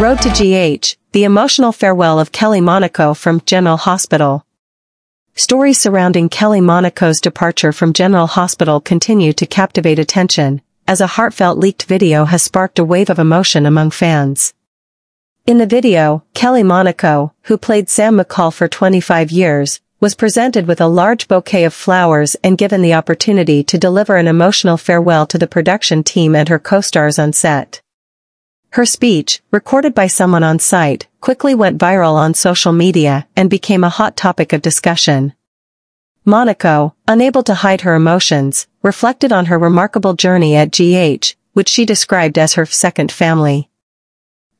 Road to GH, the emotional farewell of Kelly Monaco from General Hospital. Stories surrounding Kelly Monaco's departure from General Hospital continue to captivate attention, as a heartfelt leaked video has sparked a wave of emotion among fans. In the video, Kelly Monaco, who played Sam McCall for 25 years, was presented with a large bouquet of flowers and given the opportunity to deliver an emotional farewell to the production team and her co-stars on set. Her speech, recorded by someone on site, quickly went viral on social media and became a hot topic of discussion. Monaco, unable to hide her emotions, reflected on her remarkable journey at GH, which she described as her second family.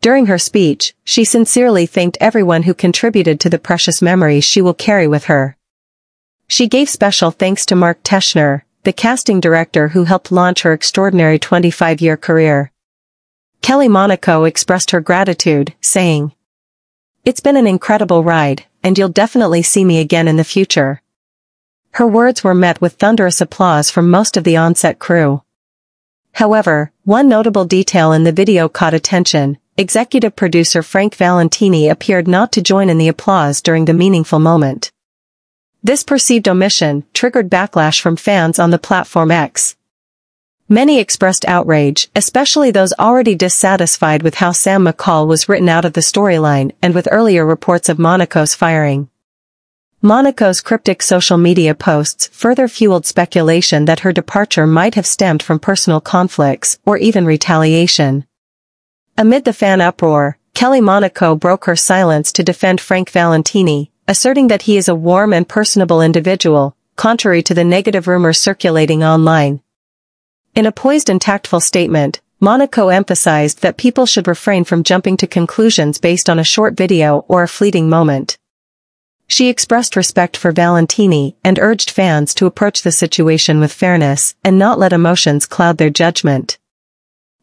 During her speech, she sincerely thanked everyone who contributed to the precious memories she will carry with her. She gave special thanks to Mark Teschner, the casting director who helped launch her extraordinary 25-year career. Kelly Monaco expressed her gratitude, saying, It's been an incredible ride, and you'll definitely see me again in the future. Her words were met with thunderous applause from most of the on-set crew. However, one notable detail in the video caught attention, executive producer Frank Valentini appeared not to join in the applause during the meaningful moment. This perceived omission triggered backlash from fans on the platform X, Many expressed outrage, especially those already dissatisfied with how Sam McCall was written out of the storyline and with earlier reports of Monaco's firing. Monaco's cryptic social media posts further fueled speculation that her departure might have stemmed from personal conflicts or even retaliation. Amid the fan uproar, Kelly Monaco broke her silence to defend Frank Valentini, asserting that he is a warm and personable individual, contrary to the negative rumors circulating online. In a poised and tactful statement, Monaco emphasized that people should refrain from jumping to conclusions based on a short video or a fleeting moment. She expressed respect for Valentini and urged fans to approach the situation with fairness and not let emotions cloud their judgment.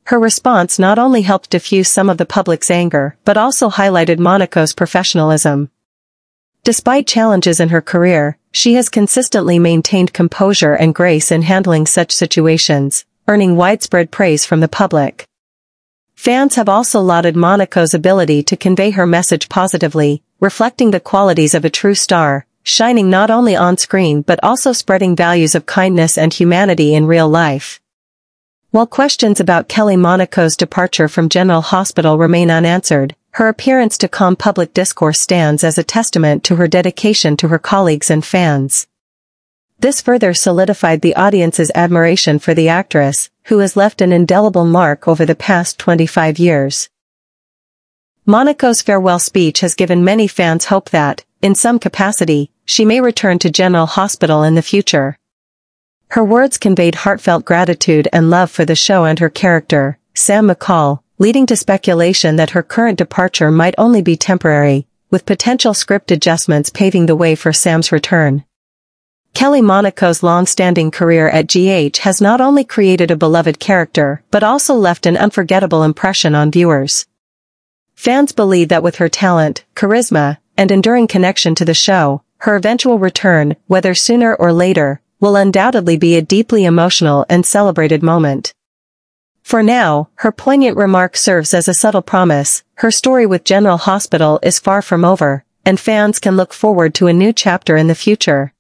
Her response not only helped diffuse some of the public's anger but also highlighted Monaco's professionalism. Despite challenges in her career, she has consistently maintained composure and grace in handling such situations, earning widespread praise from the public. Fans have also lauded Monaco's ability to convey her message positively, reflecting the qualities of a true star, shining not only on screen but also spreading values of kindness and humanity in real life. While questions about Kelly Monaco's departure from General Hospital remain unanswered, her appearance to calm public discourse stands as a testament to her dedication to her colleagues and fans. This further solidified the audience's admiration for the actress, who has left an indelible mark over the past 25 years. Monaco's farewell speech has given many fans hope that, in some capacity, she may return to General Hospital in the future. Her words conveyed heartfelt gratitude and love for the show and her character, Sam McCall, leading to speculation that her current departure might only be temporary, with potential script adjustments paving the way for Sam's return. Kelly Monaco's long-standing career at GH has not only created a beloved character, but also left an unforgettable impression on viewers. Fans believe that with her talent, charisma, and enduring connection to the show, her eventual return, whether sooner or later, will undoubtedly be a deeply emotional and celebrated moment. For now, her poignant remark serves as a subtle promise, her story with General Hospital is far from over, and fans can look forward to a new chapter in the future.